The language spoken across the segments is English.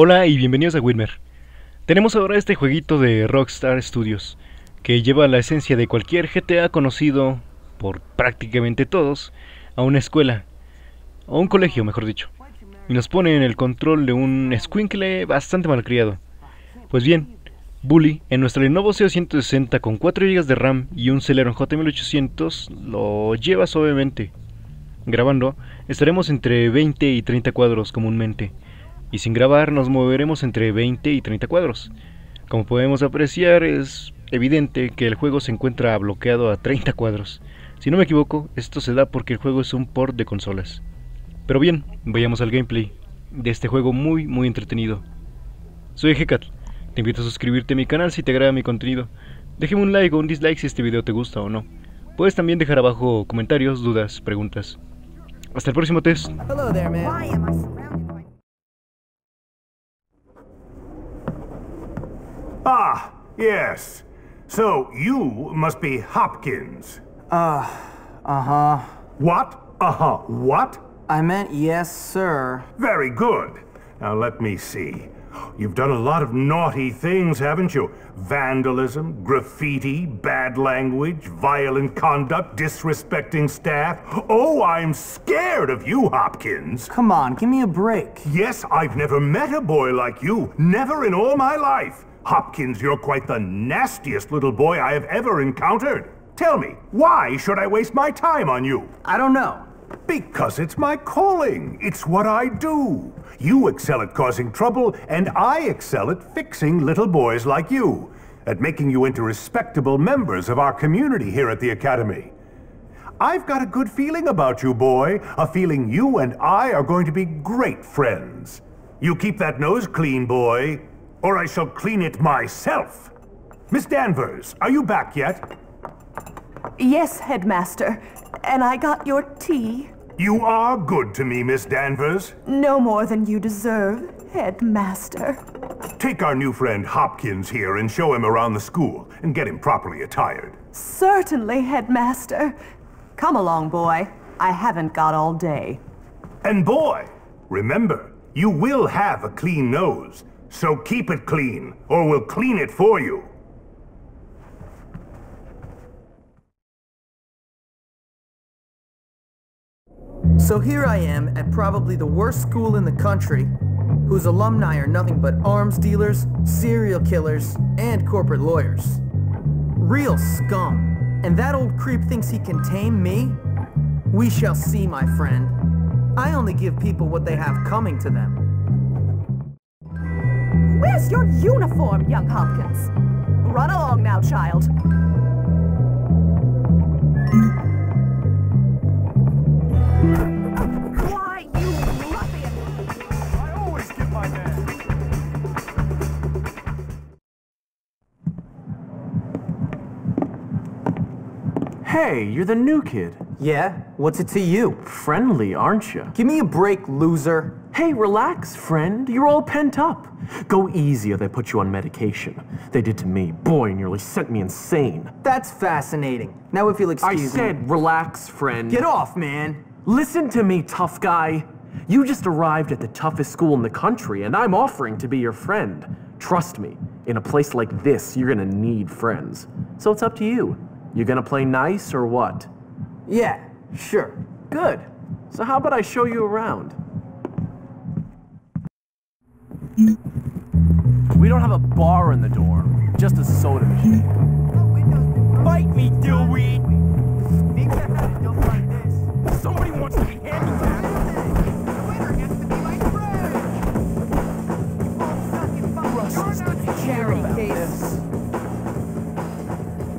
Hola y bienvenidos a Wilmer. Tenemos ahora este jueguito de Rockstar Studios, que lleva la esencia de cualquier GTA conocido por prácticamente todos a una escuela, o un colegio mejor dicho, y nos pone en el control de un squinkle bastante malcriado. Pues bien, Bully, en nuestro Lenovo CO160 con 4 GB de RAM y un Celeron J1800, lo lleva suavemente. Grabando, estaremos entre 20 y 30 cuadros comúnmente, y sin grabar nos moveremos entre 20 y 30 cuadros. Como podemos apreciar, es evidente que el juego se encuentra bloqueado a 30 cuadros. Si no me equivoco, esto se da porque el juego es un port de consolas. Pero bien, vayamos al gameplay de este juego muy muy entretenido. Soy Hecat, te invito a suscribirte a mi canal si te agrada mi contenido. Déjame un like o un dislike si este video te gusta o no. Puedes también dejar abajo comentarios, dudas, preguntas. Hasta el próximo test. Ah, yes. So you must be Hopkins. Uh, uh-huh. What? Uh-huh. What? I meant yes, sir. Very good. Now let me see. You've done a lot of naughty things, haven't you? Vandalism, graffiti, bad language, violent conduct, disrespecting staff. Oh, I'm scared of you, Hopkins. Come on, give me a break. Yes, I've never met a boy like you. Never in all my life. Hopkins, you're quite the nastiest little boy I have ever encountered. Tell me, why should I waste my time on you? I don't know. Because it's my calling. It's what I do. You excel at causing trouble, and I excel at fixing little boys like you, at making you into respectable members of our community here at the Academy. I've got a good feeling about you, boy. A feeling you and I are going to be great friends. You keep that nose clean, boy, or I shall clean it myself. Miss Danvers, are you back yet? Yes, Headmaster. And I got your tea. You are good to me, Miss Danvers. No more than you deserve, Headmaster. Take our new friend Hopkins here and show him around the school and get him properly attired. Certainly, Headmaster. Come along, boy. I haven't got all day. And boy, remember, you will have a clean nose. So keep it clean, or we'll clean it for you. So here I am at probably the worst school in the country, whose alumni are nothing but arms dealers, serial killers, and corporate lawyers. Real scum. And that old creep thinks he can tame me? We shall see, my friend. I only give people what they have coming to them. Where's your uniform, young Hopkins? Run along now, child. Why, you ruffian! I always get my man. Hey, you're the new kid. Yeah? What's it to you? Friendly, aren't you? Give me a break, loser. Hey, relax, friend. You're all pent up. Go easy or they put you on medication. They did to me. Boy, nearly sent me insane. That's fascinating. Now if you'll excuse me. I said relax, friend. Get off, man. Listen to me, tough guy. You just arrived at the toughest school in the country, and I'm offering to be your friend. Trust me, in a place like this, you're gonna need friends. So it's up to you. You gonna play nice or what? Yeah, sure. Good. So how about I show you around? We don't have a bar in the dorm, just a soda machine. Fight me, Dillweed! Somebody wants to hand it out. The winner has to be handicapped! Cherry case.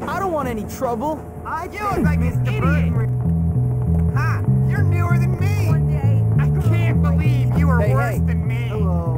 I don't want any trouble. I do it like this idiot! Ha! You're newer than me! One day. I can't believe you are Hey, worse hey. than me! Hello.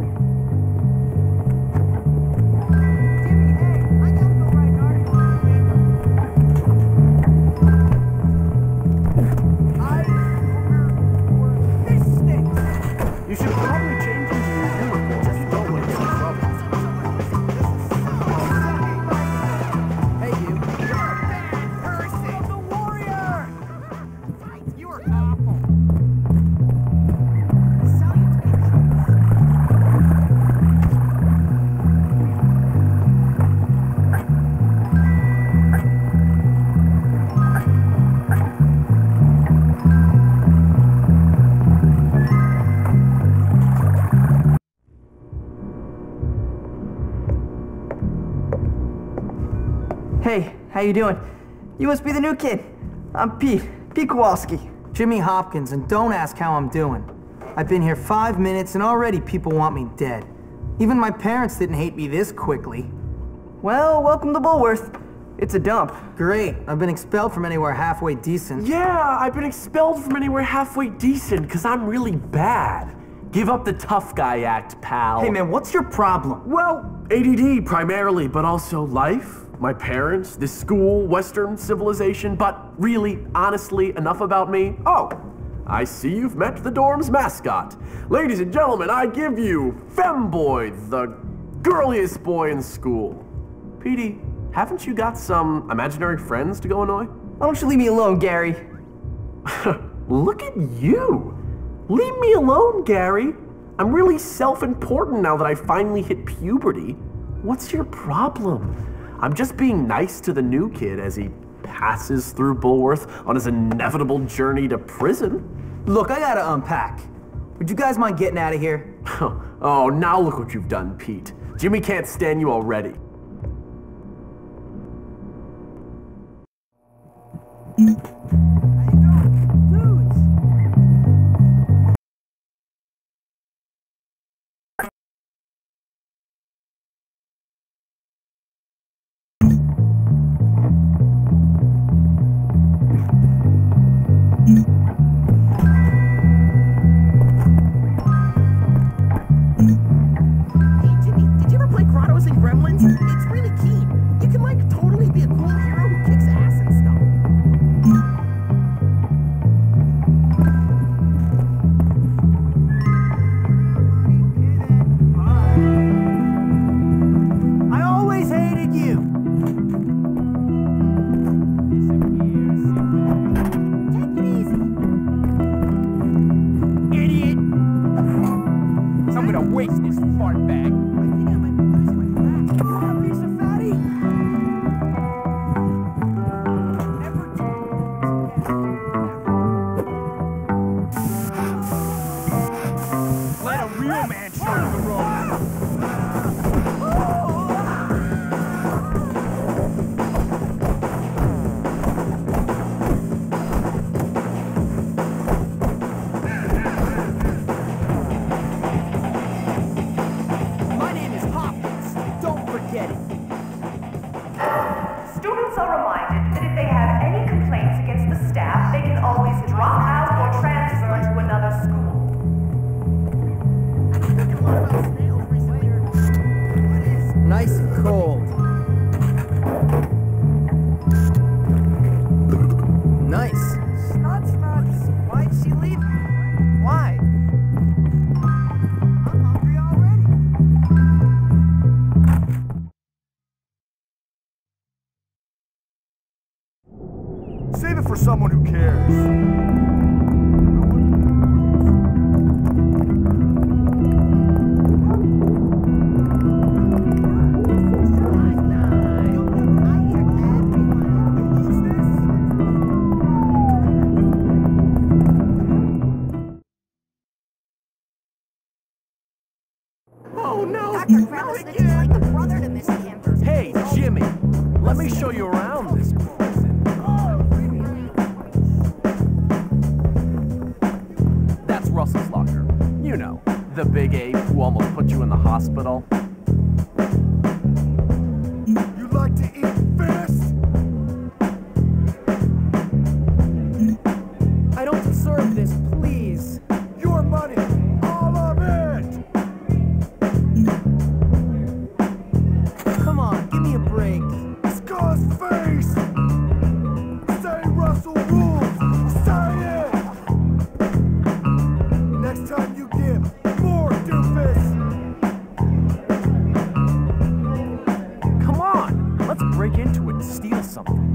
Hey, how you doing? You must be the new kid. I'm Pete. Pete Kowalski. Jimmy Hopkins, and don't ask how I'm doing. I've been here five minutes and already people want me dead. Even my parents didn't hate me this quickly. Well, welcome to Bullworth. It's a dump. Great, I've been expelled from anywhere halfway decent. Yeah, I've been expelled from anywhere halfway decent because I'm really bad. Give up the tough guy act, pal. Hey man, what's your problem? Well, ADD primarily, but also life, my parents, this school, Western civilization, but really, honestly, enough about me. Oh, I see you've met the dorm's mascot. Ladies and gentlemen, I give you Femme Boy, the girliest boy in school. Petey, haven't you got some imaginary friends to go annoy? Why don't you leave me alone, Gary? Look at you. Leave me alone, Gary. I'm really self important now that I finally hit puberty. What's your problem? I'm just being nice to the new kid as he passes through Bullworth on his inevitable journey to prison. Look, I gotta unpack. Would you guys mind getting out of here? oh, now look what you've done, Pete. Jimmy can't stand you already. Hey, something.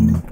mm -hmm.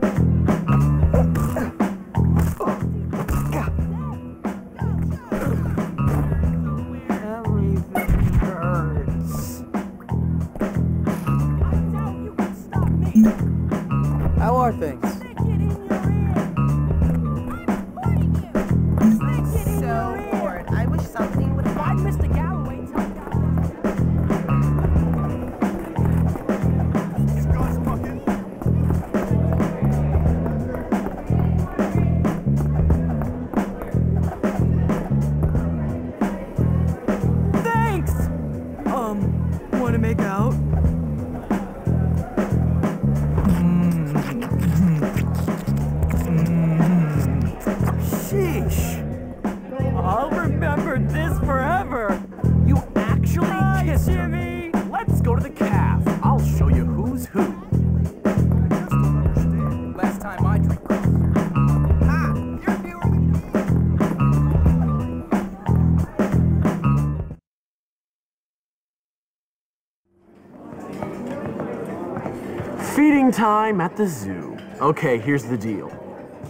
Time at the zoo. Okay, here's the deal.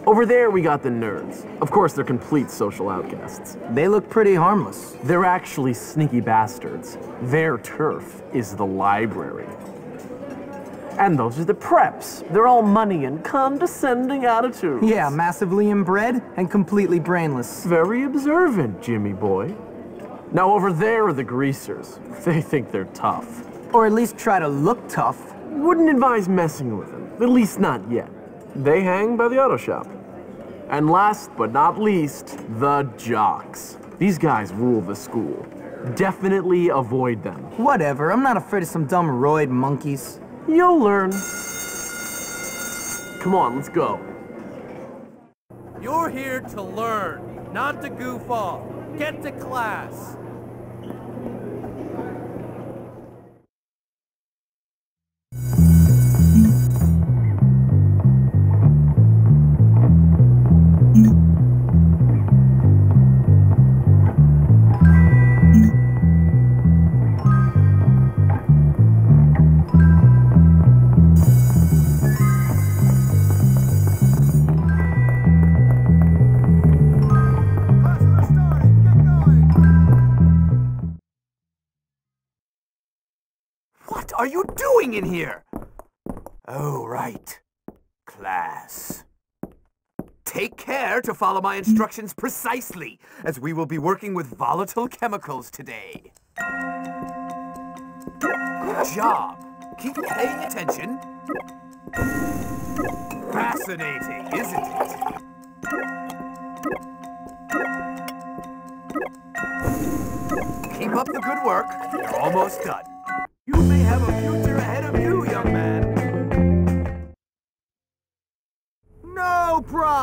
Over there, we got the nerds. Of course, they're complete social outcasts. They look pretty harmless. They're actually sneaky bastards. Their turf is the library. And those are the preps. They're all money and condescending attitudes. Yeah, massively inbred and completely brainless. Very observant, Jimmy boy. Now, over there are the greasers. They think they're tough. Or at least try to look tough. Wouldn't advise messing with them, at least not yet. They hang by the auto shop. And last but not least, the jocks. These guys rule the school. Definitely avoid them. Whatever, I'm not afraid of some dumb roid monkeys. You'll learn. Come on, let's go. You're here to learn, not to goof off. Get to class. Are you doing in here? Oh, right. Class. Take care to follow my instructions precisely, as we will be working with volatile chemicals today. Good job. Keep paying attention. Fascinating, isn't it? Keep up the good work. You're almost done.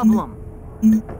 Man. No problem.